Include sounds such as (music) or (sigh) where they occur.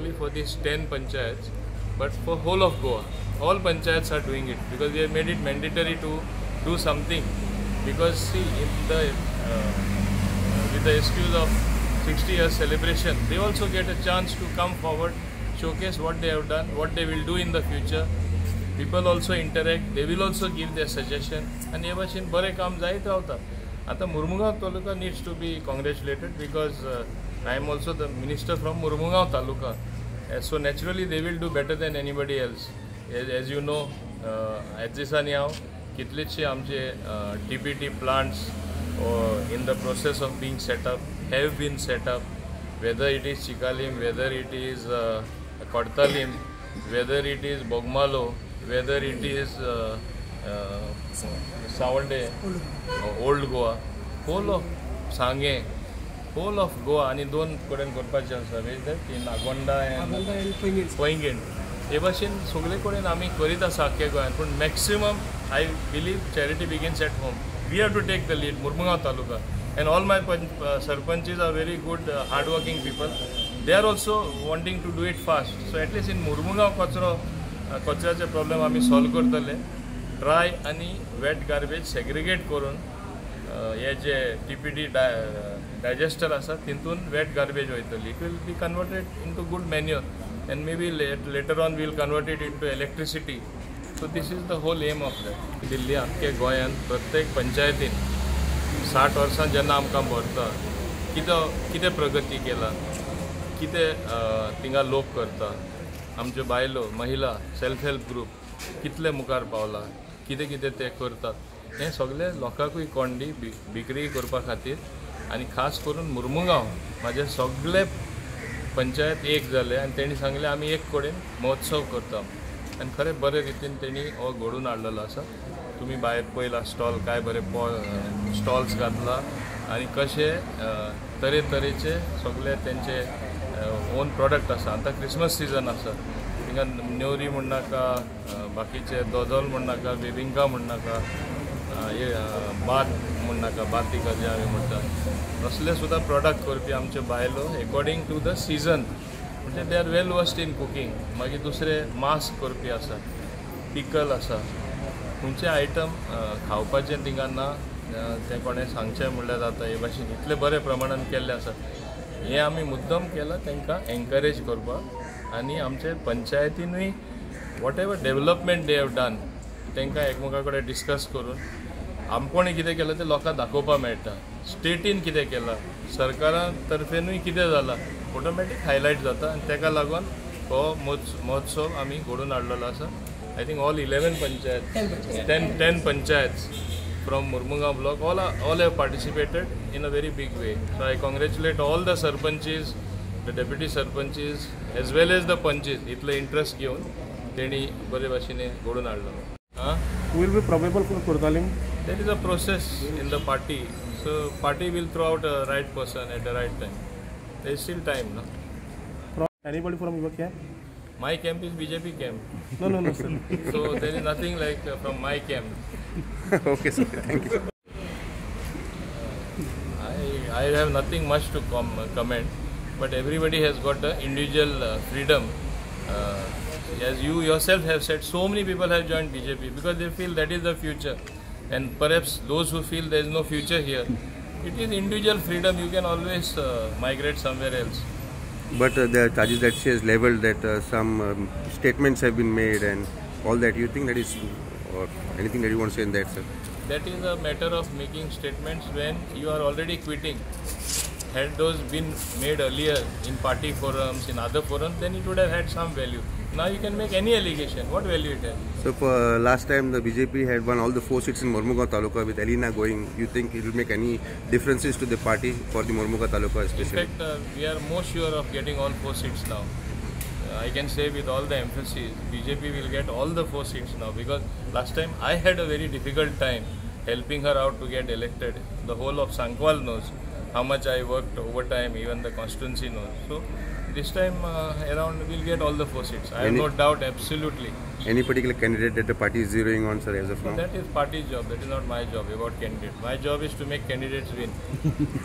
only for these 10 panchayats but for whole of Goa. All panchayats are doing it because they have made it mandatory to do something because see in the uh, with the excuse of 60 years celebration they also get a chance to come forward showcase what they have done what they will do in the future people also interact they will also give their suggestion and हे भाशेन बरें काम जायत रावता आतां मुर्मुगांव तालुका needs to be congratulated because I am also the minister from Murmungaon taluka Uh, so naturally they will do better than anybody else as, as you know uh, ह्याच दिसांनी हांव कितलेशे आमचे T P T plants in the process of being set up have been set up whether it is Chikalim, whether it is uh, Kortalim, whether it is Bogmalo, whether it is uh, uh, Savalde, whole of Goa आणि दोन कडेन करपाचें आसा ways that in Agonda and Poinguinim. हे भाशेन सगळे कडेन आमी करीत आसा आख्या गोंयांत पूण maximum I believe charity begins at home we have to take the lead Mormugao taluka. Pan- uh, sarpanches are very good uh, hardworking people. They are also wanting to do it fast. So at least in Mormugao कचरो कचऱ्याचे problem आमी solve करतले. Dry आनी wet garbage segregate करून uh, हे जे T P T digester आसा तितून wet garbage वयतली it will be converted into good manure and maybe later on will converted it into electricity so this is the whole aim of that Delhi आख्खे गोंयांत प्रत्येक पंचायतीन साठ वर्सां जेन्ना आमकां भरता कितें कितें प्रगती केला कितें थिंगा लोक करता आमच्यो बायलो महिला सेल्फ हेल्प ग्रूप कितले मुखार पावला कितें कितें ते करतात हें सगळें लोकांकूय कोंडी बिक्री करपा खातीर आनी खास करून मुरमुगांव माझे सगळे पंचायत एक जाले आनी तेणी सांगलें आमी एक कडेन महोत्सव करता. आनी खरें बरे रितीन तेणी हो घडून हाडलेलो आसा तुमी भायर पयला स्टॉल काय बरे पॉ स्टॉल्स घातला आनी कशे तरेतरेचे सगळे तेंचे ओन प्रॉडक्ट आसा आतां क्रिसमस सिजन आसा थिंगा नेवरी म्हण नाका बाकीचे दोदोल म्हण नाका बेबिंका म्हण नाका. बात भात म्हण नाका बातिका जे आमी म्हणटा असले सुद्दां प्रोडक्ट करपी आमचे बायलो एकॉर्डींग टू द सिजन म्हणजे they are well waste in cooking मागीर दुसरे मास्क करपी आसा पिकल आसा खंयचे आयटम खावपाचें थिंगा ना तें कोणें सांगचें म्हणल्यार जाता हे भाशेन इतले बरे प्रमाणान केल्ले आसा हें आमी मुद्दम केलां तांकां एनकरेज करपाक आनी आमचे पंचायतीनूय whatever development they have done तांकां एकमेका कडेन डिस्कस करून आमकोणी कितें केलां तें लोकांक दाखोवपाक मेळटा. स्टेटीन कितें केलां सरकारा तर्फेनूय कितें जालां ऑटोमॅटीक हायलायट जाता आनी ताका लागून हो महोत्सव आमी घडून हाडलेलो आसा. I think all eleven panchayat ten ten panchayat from Mormugao block all all have participated in a very big way so I congratulate all the sarpanches the deputy sarpanches as well as the panches इतले interest घेवन तेणी बरे भाशेन घडून हाडलो will be probable for Kurtalim? There is a process in the party. So party will throw out a right person at the right time. There is still time, no? From anybody from your camp? My camp is BJP camp. No, no, no, sir. (laughs) So there is nothing like uh, from my camp. (laughs) okay, sir. Thank you. I, I have nothing much to com- comment, but everybody has got the individual uh, freedom. As you yourself have said, so many people have joined BJP because they feel that is the future. And perhaps those who feel there is no future here, it is individual freedom. You can always uh, migrate somewhere else. But uh, the charges that she has leveled that uh, some um, statements have been made and all that, you think that is, or anything that you want to say in that, sir? That is a matter of making statements when you are already quitting. Had those been made earlier in party forums, in other forums, then it would have had some value. Now you can make any allegation. What value it has? So for uh, last time the BJP had won all the four seats in Mormuga Taluka with Elena going. You think it will make any differences to the party for the Mormuga Taluka especially? In fact, uh, we are more sure of getting all four seats now. Uh, I can say with all the emphasis, BJP will get all the four seats now because last time I had a very difficult time helping her out to get elected. The whole of Sankwal knows how much I worked overtime, even the constituency knows. So this time uh, around we'll get all the four seats. I have no doubt, absolutely. Any particular candidate that the party is zeroing on, sir, as of now? That is party's job. That is not my job about candidate. My job is to make candidates win. (laughs)